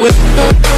with